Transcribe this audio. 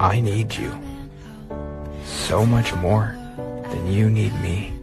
I need you so much more than you need me.